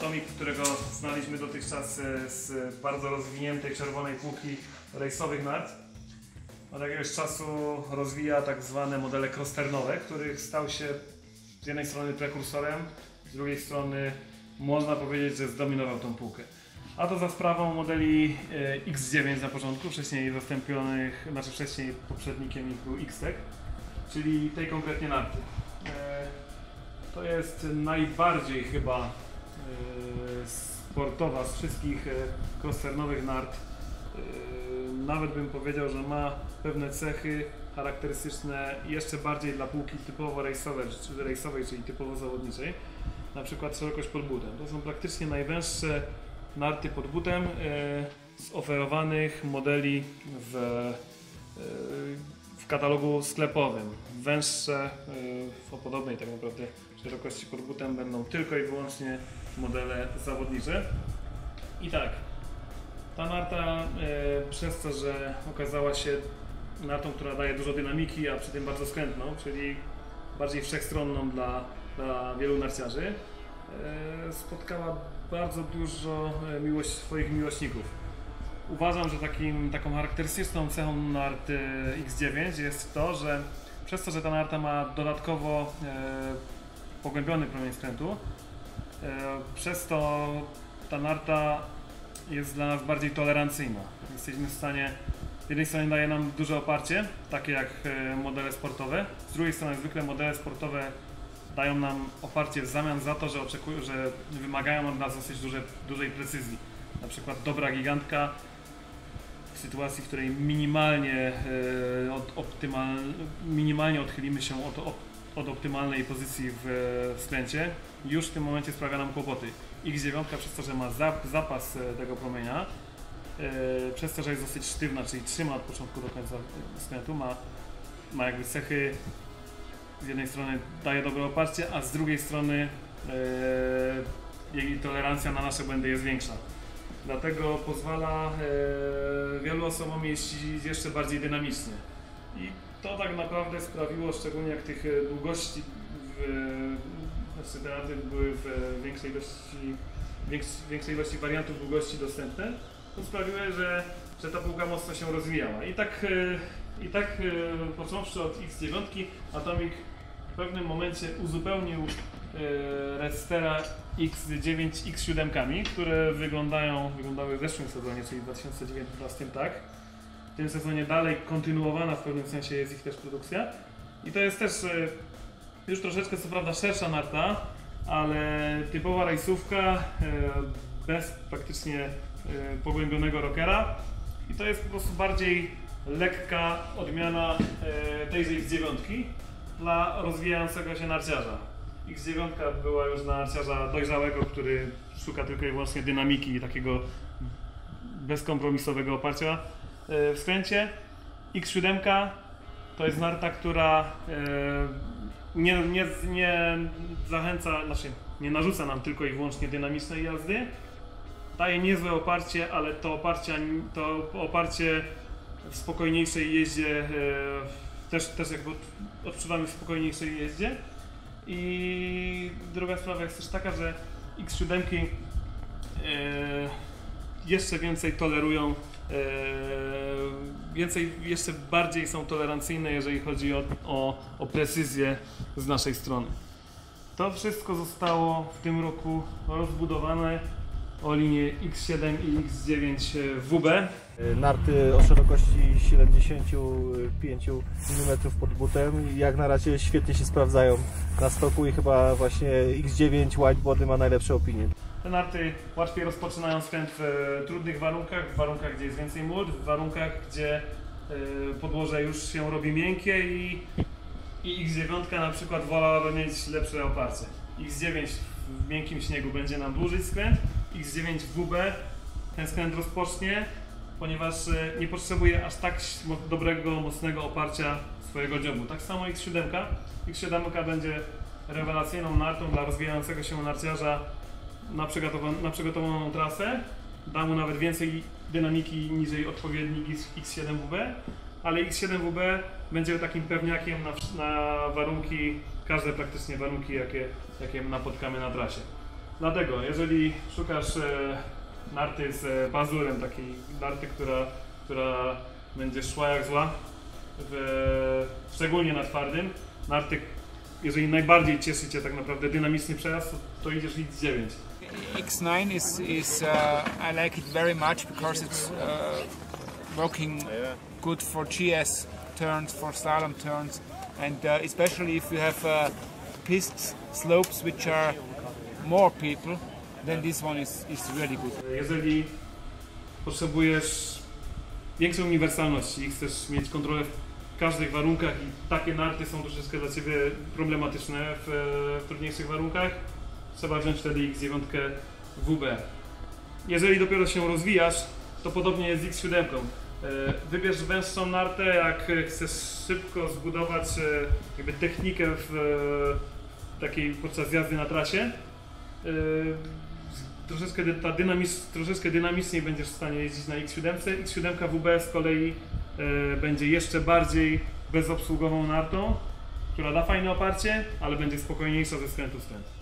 Atomic, którego znaliśmy dotychczas e, z bardzo rozwiniętej czerwonej półki rejsowych nart. Od jakiegoś czasu rozwija tak zwane modele crossternowe, których stał się z jednej strony prekursorem, z drugiej strony można powiedzieć, że zdominował tą półkę. A to za sprawą modeli e, X9 na początku, wcześniej zastąpionych, znaczy wcześniej poprzednikiem ich był X-Tech, czyli tej konkretnie narty. E, To jest najbardziej chyba sportowa z wszystkich e, crossternowych nart. E, Nawet bym powiedział, że ma pewne cechy charakterystyczne jeszcze bardziej dla półki typowo rejsowej, czy- rejsowej czyli typowo zawodniczej. Na przykład szerokość pod butem. To są praktycznie najwęższe narty pod butem e, z oferowanych modeli w, e, w katalogu sklepowym. Węższe e, o podobnej tak naprawdę szerokości pod butem będą tylko i wyłącznie modele zawodnicze. I tak, ta narta e, przez to, że okazała się nartą, która daje dużo dynamiki, a przy tym bardzo skrętną, czyli bardziej wszechstronną dla, dla wielu narciarzy, e, spotkała bardzo dużo miłość, swoich miłośników. Uważam, że takim, taką charakterystyczną cechą narty X9 jest to, że przez to, że ta narta ma dodatkowo e, pogłębiony promień skrętu, e, przez to ta narta jest dla nas bardziej tolerancyjna. Jesteśmy w stanie, z jednej strony daje nam duże oparcie, takie jak e, modele sportowe, z drugiej strony zwykle modele sportowe dają nam oparcie w zamian za to, że że wymagają od nas dosyć duże, dużej precyzji. Na przykład dobra gigantka sytuacji, w której minimalnie, e, od optymal, minimalnie odchylimy się od, od, optymalnej pozycji w, skręcie, już w tym momencie sprawia nam kłopoty. X9 przez to, że ma zap, zapas e, tego promienia, e, przez to, że jest dosyć sztywna, czyli trzyma od początku do końca skrętu, ma, ma jakby cechy z jednej strony daje dobre oparcie, a z drugiej strony jej tolerancja na nasze błędy jest większa. Dlatego pozwala e, wielu osobom jeździć jeszcze bardziej dynamicznie. I to tak naprawdę sprawiło, szczególnie jak tych e, długości, w, znaczy te narty były w e, większej ilości, więks, większej ilości wariantów długości dostępne, to sprawiły, że, że ta półka mocno się rozwijała. I tak, e, i tak e, począwszy od X9, Atomic w pewnym momencie uzupełnił e, Redstera X9 X7, które wyglądają, wyglądały w zeszłym sezonie, czyli w 2019 tak. W tym sezonie dalej kontynuowana w pewnym sensie jest ich też produkcja. I to jest też e, już troszeczkę co prawda szersza narta, ale typowa rajsówka e, bez praktycznie pogłębionego rockera. I to jest po prostu bardziej lekka odmiana tejże X9 dla rozwijającego się narciarza. X9 była już dla narciarza dojrzałego, który szuka tylko i wyłącznie dynamiki i takiego bezkompromisowego oparcia e, w skręcie. X7 to jest narta, która e, nie, nie, nie zachęca, znaczy nie narzuca nam tylko i wyłącznie dynamicznej jazdy. Daje niezłe oparcie, ale to oparcie, to oparcie w spokojniejszej jeździe e, też, też jakby od- odczuwamy w spokojniejszej jeździe. I druga sprawa jest też taka, że X7 e, jeszcze więcej tolerują, e, więcej, jeszcze bardziej są tolerancyjne, jeżeli chodzi o, o, o precyzję z naszej strony. To wszystko zostało w tym roku rozbudowane o linię X7 i X9 WB. Narty o szerokości 75 mm pod butem. Jak na razie świetnie się sprawdzają na stoku i chyba właśnie X9 Whitebody ma najlepsze opinie. Te narty łatwiej rozpoczynają skręt w e, trudnych warunkach, w warunkach, gdzie jest więcej młot, w warunkach, gdzie e, podłoże już się robi miękkie i, i X9 na przykład wolałaby mieć lepsze oparcie. X9 w miękkim śniegu będzie nam dłużyć skręt, X9 WB ten skręt rozpocznie, ponieważ e, nie potrzebuje aż tak dobrego, mocnego oparcia swojego dziobu. Tak samo X7. X7 będzie rewelacyjną nartą dla rozwijającego się narciarza na, przygotowan- na przygotowaną trasę. Da mu nawet więcej dynamiki niż odpowiednik X- X7WB, ale X7WB będzie takim pewniakiem na, na warunki, każde praktycznie warunki, jakie, jakie napotkamy na trasie. Dlatego, jeżeli szukasz e, narty z e, pazurem, takiej narty, która, która będzie szła jak zła, w, szczególnie na twardym, narty, jeżeli najbardziej cieszy Cię tak naprawdę dynamiczny przejazd, to, idziesz X9. X9 is is uh, I like it very much because it's uh, working good for GS turns, for slalom turns, and uh, especially if you have uh, pist slopes which are more people, then this one is, is really good. Jeżeli potrzebujesz większej uniwersalności i chcesz mieć kontrolę w każdych warunkach i takie narty są troszeczkę dla Ciebie problematyczne w, w trudniejszych warunkach, trzeba wziąć wtedy X9 WB. Jeżeli dopiero się rozwijasz, to podobnie jest z X7. E, Wybierz węższą nartę, jak chcesz szybko zbudować e, jakby technikę w takiej podczas jazdy na trasie. E, troszeczkę, ta dynamicz, troszeczkę dynamiczniej będziesz w stanie jeździć na X7. X7 WB z kolei e, będzie jeszcze bardziej bezobsługową nartą, która da fajne oparcie, ale będzie spokojniejsza ze skrętu w.